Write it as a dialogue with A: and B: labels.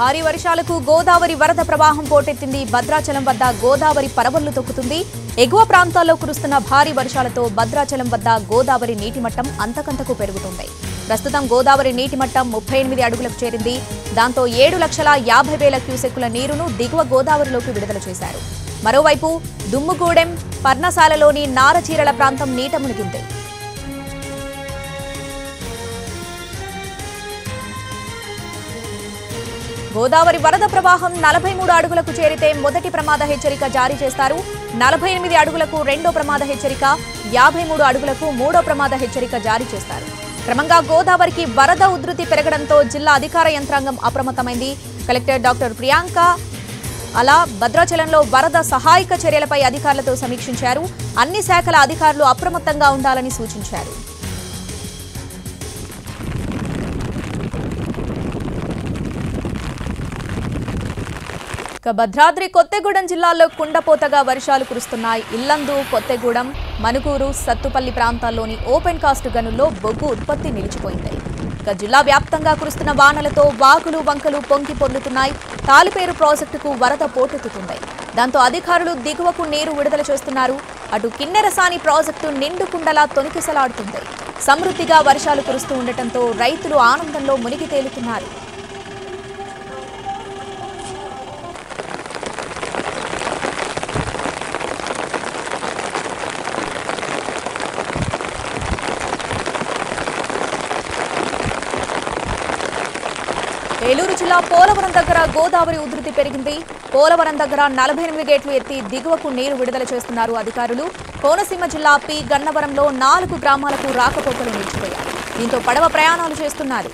A: భారీ వర్షాలకు గోదావరి వరద ప్రవాహం పోటెత్తింది. భద్రాచలం వద్ద గోదావరి పరవళ్ళు తొక్కుతుంది. ఎగువ ప్రాంతాల్లో కురుస్తున్న భారీ వర్షాలతో భద్రాచలం వద్ద గోదావరి నీటిమట్టం అంతకంతకు పెరుగుతుంది. ప్రస్తుతం గోదావరి నీటి మట్టం ముప్పై ఎనిమిది అడుగులకు చేరింది. దాంతో ఏడు లక్షల యాభై వేల క్యూసెక్కుల నీరును దిగువ గోదావరిలోకి విడుదల చేశారు. మరోవైపు దుమ్ముగూడెం పర్ణశాలలోని నారచీరల ప్రాంతం నీట మునిగింది. గోదావరి వరద ప్రవాహం నలభై మూడు అడుగులకు చేరితే మొదటి ప్రమాద హెచ్చరిక జారీ చేస్తారు. నలభై ఎనిమిది అడుగులకు రెండో ప్రమాద హెచ్చరిక యాభై మూడు అడుగులకు మూడో ప్రమాద హెచ్చరిక జారీ చేస్తారు. క్రమంగా గోదావరికి వరద ఉధృతి పెరగడంతో జిల్లా అధికార యంత్రాంగం అప్రమత్తమైంది. కలెక్టర్ డాక్టర్ ప్రియాంక అలా భద్రాచలంలో వరద సహాయక చర్యలపై అధికారులతో సమీక్షించారు. అన్ని శాఖల అధికారులు అప్రమత్తంగా ఉండాలని సూచించారు. ఇక భద్రాద్రి కొత్తగూడెం జిల్లాలో కుండపోతగా వర్షాలు కురుస్తున్నాయి. ఇల్లందు కొత్తగూడెం మనుగూరు సత్తుపల్లి ప్రాంతాల్లోని ఓపెన్ కాస్ట్ గనుల్లో బొగ్గు ఉత్పత్తి నిలిచిపోయింది. ఇక జిల్లా వ్యాప్తంగా కురుస్తున్న వానలతో వాగులు వంకలు పొంగి పొర్లుతున్నాయి. తాలిపేరు ప్రాజెక్టుకు వరద పోటెత్తుతుంది. దాంతో అధికారులు దిగువకు నీరు విడుదల చేస్తున్నారు. అటు కిన్నెరసాని ప్రాజెక్టు నిండు కుండలా తొనికిసలాడుతుంది. సమృద్ధిగా వర్షాలు కురుస్తూ ఉండటంతో రైతులు ఆనందంలో మునిగి తేలుతున్నారు. ఏలూరు జిల్లా పోలవరం దగ్గర గోదావరి ఉధృతి పెరిగింది. పోలవరం దగ్గర నలభై ఎనిమిది గేట్లు ఎత్తి దిగువకు నీరు విడుదల చేస్తున్నారు అధికారులు. కోనసీమ జిల్లా పి. గన్నవరంలో నాలుగు గ్రామాలకు రాకపోకలు నిలిచిపోయాయి. దీంతో పడవ ప్రయాణాలు చేస్తున్నారు.